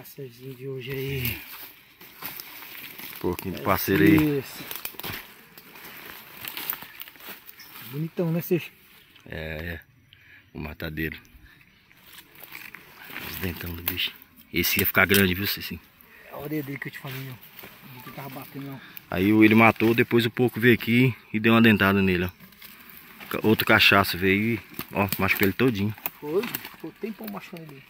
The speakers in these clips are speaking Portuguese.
caçazinho de hoje aí. Pouquinho de parceiro aí. Bonitão, né, Seixo? É, é. O matadeiro. Os dentão do bicho. Esse ia ficar grande, viu, Cicinho? É a orelha dele que eu te falei, ó. Que tava batendo, ó. Aí ele matou, depois o porco veio aqui e deu uma dentada nele, ó. Outro cachaço veio e, ó, machucou ele todinho. Foi, ficou tempão machucando ele.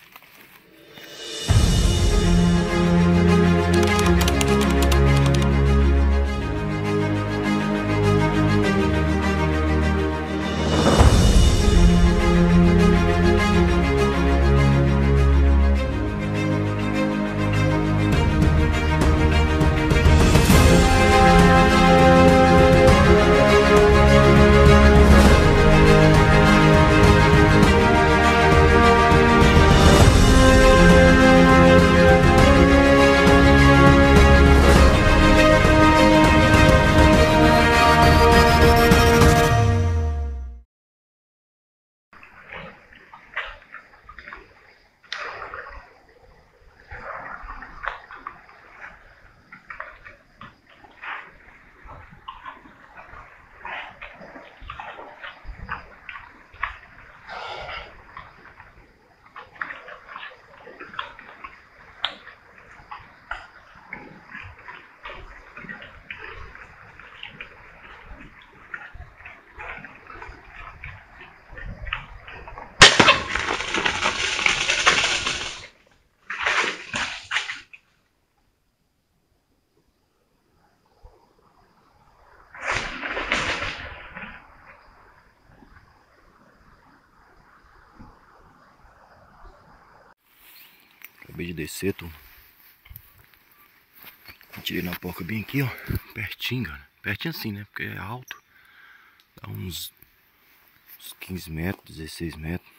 Acabei de descer, tu. Tirei na porca bem aqui, ó. Pertinho, cara. Pertinho assim, né? Porque é alto. Dá uns, uns 15 metros, 16 metros.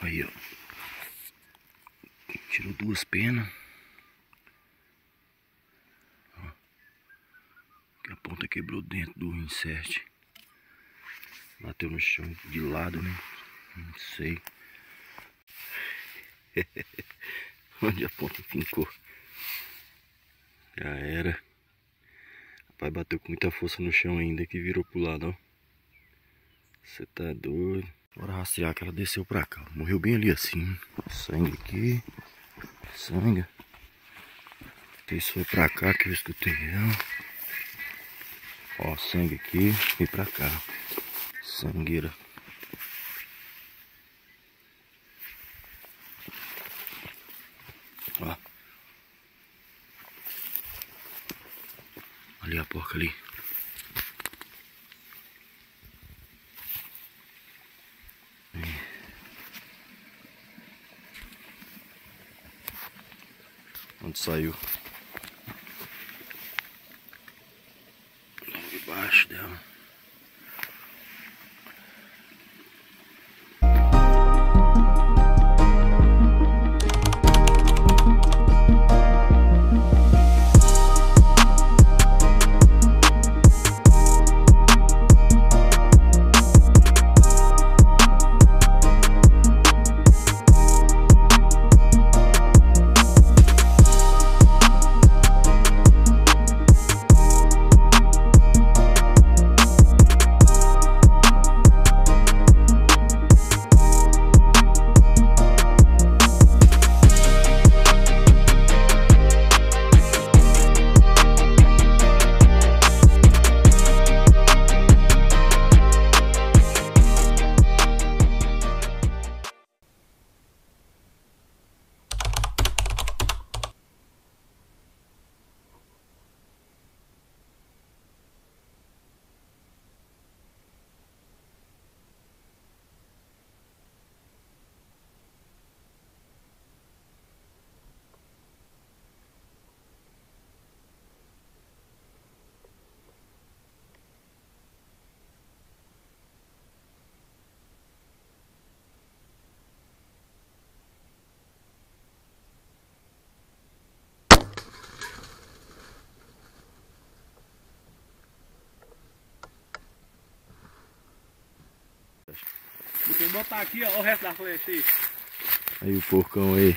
Aí, ó. Tirou duas penas. Ó. A ponta quebrou dentro do insert. Bateu no chão de lado, né? Não sei. Onde a ponta fincou. Já era. Rapaz, bateu com muita força no chão ainda que virou pro lado, ó. Você tá doido. Bora rastrear que ela desceu pra cá. Morreu bem ali assim. Sangue aqui. Sangue. Isso foi pra cá que eu escutei ela. Ó, sangue aqui e pra cá. Sangueira. Ó. Ali a Tem que botar aqui, ó, o resto da flecha aí. Aí o porcão aí.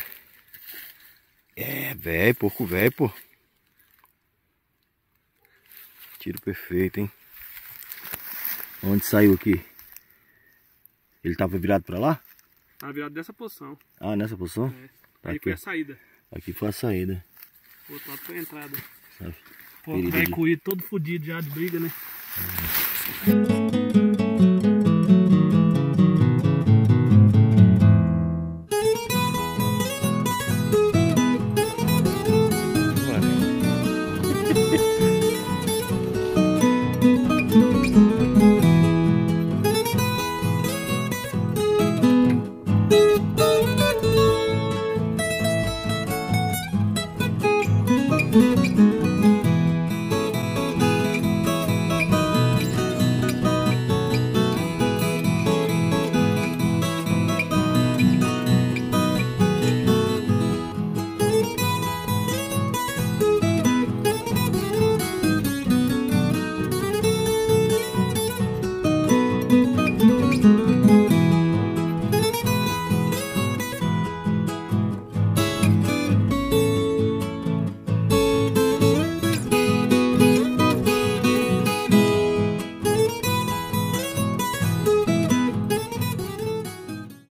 velho, porco velho, pô. Tiro perfeito, hein? Onde saiu aqui? Ele tava virado pra lá? Tava virado dessa posição. Ah, nessa posição? É. Tá Aí aqui. foi a saída. Aqui foi a saída. O outro lado foi a entrada. Sabe? Pô, velho de- coído, todo fudido já de briga, né? Mano.